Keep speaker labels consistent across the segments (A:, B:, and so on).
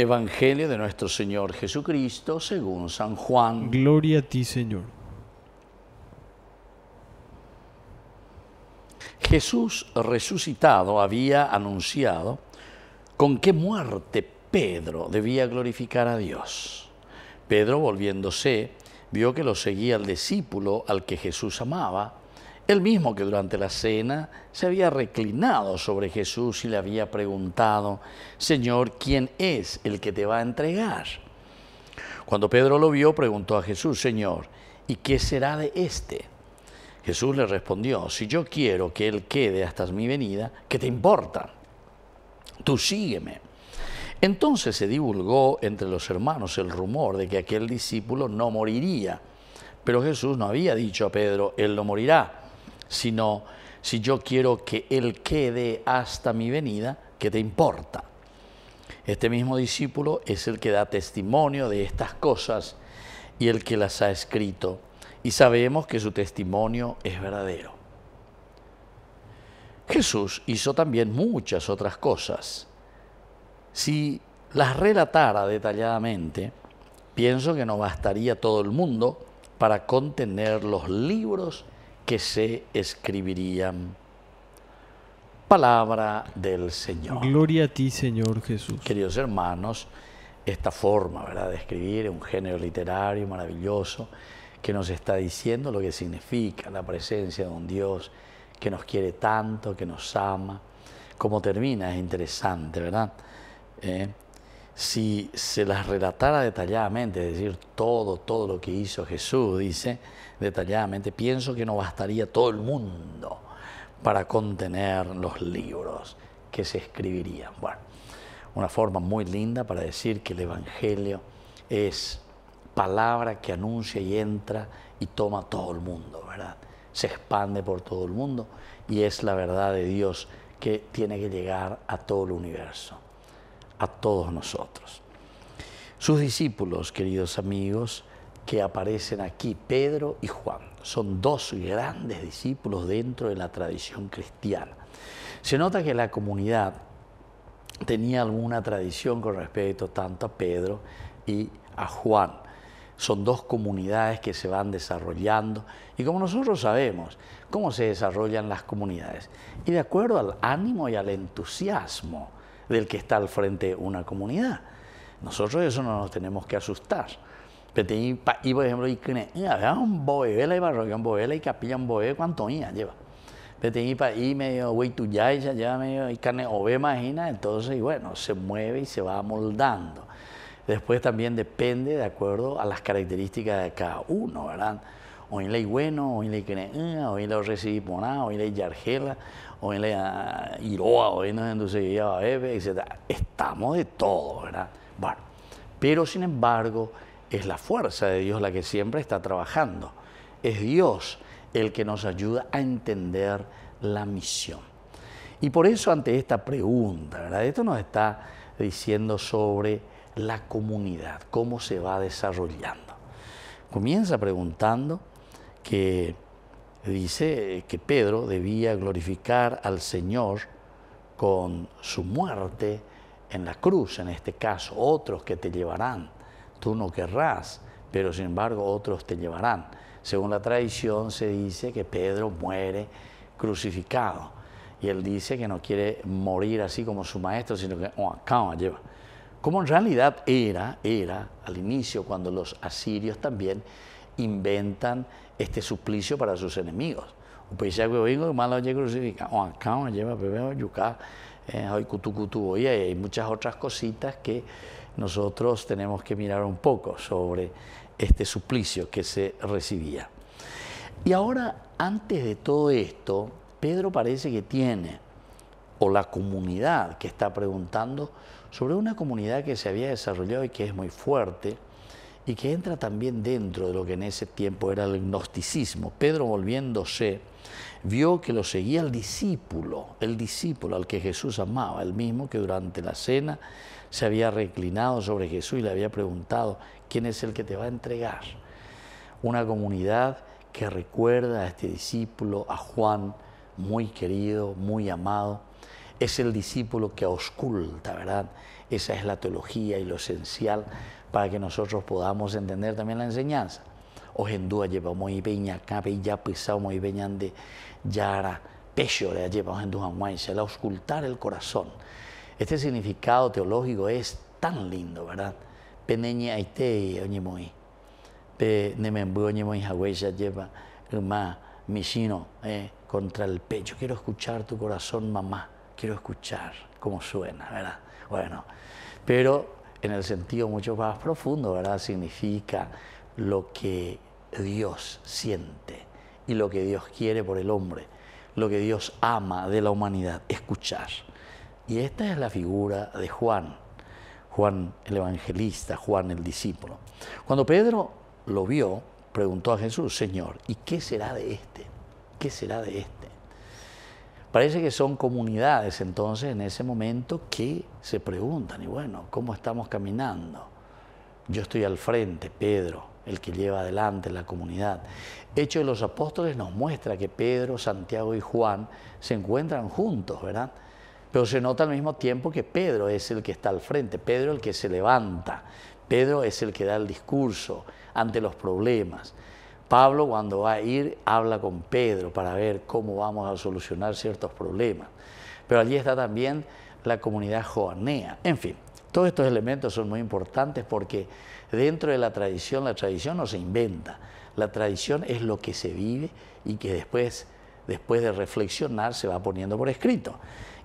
A: Evangelio de nuestro Señor Jesucristo según San Juan.
B: Gloria a ti, Señor.
A: Jesús resucitado había anunciado con qué muerte Pedro debía glorificar a Dios. Pedro, volviéndose, vio que lo seguía el discípulo al que Jesús amaba, el mismo que durante la cena se había reclinado sobre Jesús y le había preguntado, Señor, ¿quién es el que te va a entregar? Cuando Pedro lo vio, preguntó a Jesús, Señor, ¿y qué será de éste? Jesús le respondió, si yo quiero que él quede hasta mi venida, ¿qué te importa? Tú sígueme. Entonces se divulgó entre los hermanos el rumor de que aquel discípulo no moriría. Pero Jesús no había dicho a Pedro, Él no morirá, sino, si yo quiero que Él quede hasta mi venida, ¿qué te importa? Este mismo discípulo es el que da testimonio de estas cosas y el que las ha escrito, y sabemos que su testimonio es verdadero. Jesús hizo también muchas otras cosas si las relatara detalladamente, pienso que no bastaría todo el mundo para contener los libros que se escribirían. Palabra del Señor.
B: Gloria a ti, Señor Jesús.
A: Queridos hermanos, esta forma ¿verdad? de escribir un género literario maravilloso que nos está diciendo lo que significa la presencia de un Dios que nos quiere tanto, que nos ama. Cómo termina es interesante, ¿verdad? ¿eh? Si se las relatara detalladamente, es decir, todo, todo lo que hizo Jesús, dice detalladamente, pienso que no bastaría todo el mundo para contener los libros que se escribirían. Bueno, una forma muy linda para decir que el Evangelio es palabra que anuncia y entra y toma todo el mundo, ¿verdad? Se expande por todo el mundo y es la verdad de Dios que tiene que llegar a todo el universo a todos nosotros. Sus discípulos, queridos amigos, que aparecen aquí, Pedro y Juan, son dos grandes discípulos dentro de la tradición cristiana. Se nota que la comunidad tenía alguna tradición con respecto tanto a Pedro y a Juan. Son dos comunidades que se van desarrollando y como nosotros sabemos cómo se desarrollan las comunidades y de acuerdo al ánimo y al entusiasmo del que está al frente una comunidad. Nosotros eso no nos tenemos que asustar. Y por ejemplo, y un boe, la iba a un boe, y capilla un boe, ¿cuántoía lleva? Pero para ahí medio güey tu ya ya medio y carne ove imagina, entonces y bueno, se mueve y se va moldando. Después también depende de acuerdo a las características de cada uno, ¿verdad? Hoy le bueno, hoy le creen, hoy le recibí nada, hoy le yargela, hoy le iroa, hoy nos enduce etc. Estamos de todo, ¿verdad? Bueno, pero sin embargo es la fuerza de Dios la que siempre está trabajando. Es Dios el que nos ayuda a entender la misión. Y por eso ante esta pregunta, ¿verdad? Esto nos está diciendo sobre la comunidad, cómo se va desarrollando. Comienza preguntando que dice que Pedro debía glorificar al Señor con su muerte en la cruz, en este caso, otros que te llevarán. Tú no querrás, pero sin embargo otros te llevarán. Según la tradición se dice que Pedro muere crucificado y él dice que no quiere morir así como su maestro, sino que oh, lleva. Como en realidad era, era al inicio cuando los asirios también inventan este suplicio para sus enemigos. Y hay muchas otras cositas que nosotros tenemos que mirar un poco sobre este suplicio que se recibía. Y ahora, antes de todo esto, Pedro parece que tiene, o la comunidad que está preguntando, sobre una comunidad que se había desarrollado y que es muy fuerte, y que entra también dentro de lo que en ese tiempo era el gnosticismo. Pedro volviéndose vio que lo seguía el discípulo, el discípulo al que Jesús amaba, el mismo que durante la cena se había reclinado sobre Jesús y le había preguntado, ¿quién es el que te va a entregar? Una comunidad que recuerda a este discípulo, a Juan, muy querido, muy amado, es el discípulo que ausculta, ¿verdad? Esa es la teología y lo esencial para que nosotros podamos entender también la enseñanza. Hoy en día llevamos y peña acá, ya pisamos y peñan de yara, pecho le llevamos en el auscultar el corazón. Este significado teológico es tan lindo, ¿verdad? Peneña aite oñe muy. Pe nemembu muy ya lleva ma misino eh, contra el pecho. Quiero escuchar tu corazón, mamá. Quiero escuchar cómo suena, ¿verdad? Bueno, pero en el sentido mucho más profundo, ¿verdad? Significa lo que Dios siente y lo que Dios quiere por el hombre, lo que Dios ama de la humanidad, escuchar. Y esta es la figura de Juan, Juan el evangelista, Juan el discípulo. Cuando Pedro lo vio, preguntó a Jesús, Señor, ¿y qué será de este? ¿Qué será de este? Parece que son comunidades entonces en ese momento que se preguntan, y bueno, ¿cómo estamos caminando? Yo estoy al frente, Pedro, el que lleva adelante la comunidad. Hecho de los Apóstoles nos muestra que Pedro, Santiago y Juan se encuentran juntos, ¿verdad? Pero se nota al mismo tiempo que Pedro es el que está al frente, Pedro el que se levanta, Pedro es el que da el discurso ante los problemas. Pablo cuando va a ir habla con Pedro para ver cómo vamos a solucionar ciertos problemas. Pero allí está también la comunidad joanea. En fin, todos estos elementos son muy importantes porque dentro de la tradición, la tradición no se inventa. La tradición es lo que se vive y que después, después de reflexionar se va poniendo por escrito.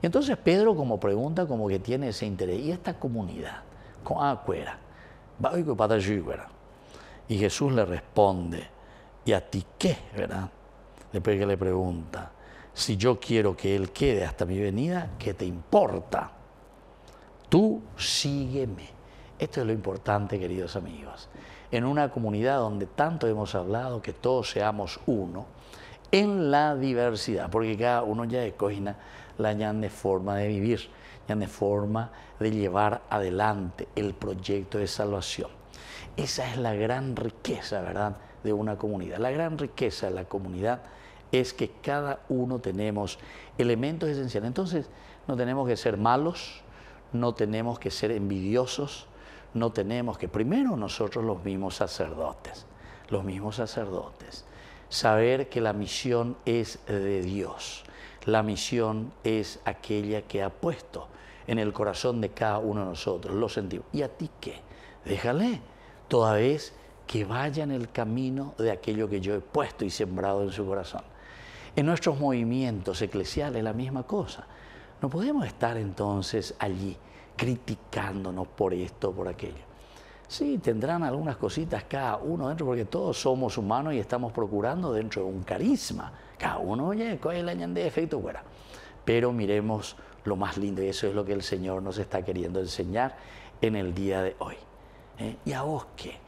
A: Y entonces Pedro como pregunta como que tiene ese interés. ¿Y esta comunidad? ¿Cómo acuera? Y Jesús le responde, ¿Y a ti qué? ¿Verdad? Después que le pregunta, si yo quiero que Él quede hasta mi venida, ¿qué te importa? Tú sígueme. Esto es lo importante, queridos amigos. En una comunidad donde tanto hemos hablado que todos seamos uno, en la diversidad, porque cada uno ya cocina la de forma de vivir, ya de forma de llevar adelante el proyecto de salvación. Esa es la gran riqueza, ¿verdad? De una comunidad. La gran riqueza de la comunidad es que cada uno tenemos elementos esenciales. Entonces, no tenemos que ser malos, no tenemos que ser envidiosos, no tenemos que, primero nosotros los mismos sacerdotes, los mismos sacerdotes, saber que la misión es de Dios. La misión es aquella que ha puesto en el corazón de cada uno de nosotros, lo sentimos. ¿Y a ti qué? Déjale, toda vez que vaya en el camino de aquello que yo he puesto y sembrado en su corazón. En nuestros movimientos eclesiales la misma cosa. No podemos estar entonces allí criticándonos por esto, por aquello. Sí, tendrán algunas cositas cada uno dentro, porque todos somos humanos y estamos procurando dentro de un carisma. Cada uno, oye, ¿cuál es el de efecto? Bueno, pero miremos lo más lindo y eso es lo que el Señor nos está queriendo enseñar en el día de hoy. ¿Eh? ¿Y a vos qué?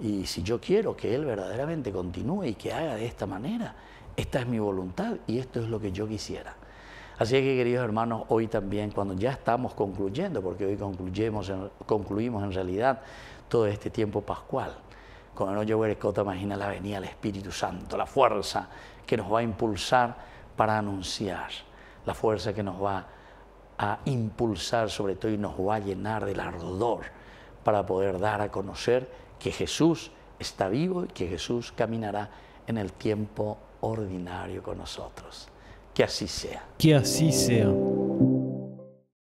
A: Y si yo quiero que Él verdaderamente continúe y que haga de esta manera, esta es mi voluntad y esto es lo que yo quisiera. Así que, queridos hermanos, hoy también, cuando ya estamos concluyendo, porque hoy concluimos en realidad todo este tiempo pascual, cuando no yo imagina la venida del Espíritu Santo, la fuerza que nos va a impulsar para anunciar, la fuerza que nos va a impulsar sobre todo y nos va a llenar del ardor para poder dar a conocer que Jesús está vivo y que Jesús caminará en el tiempo ordinario con nosotros. Que así sea.
B: Que así sea.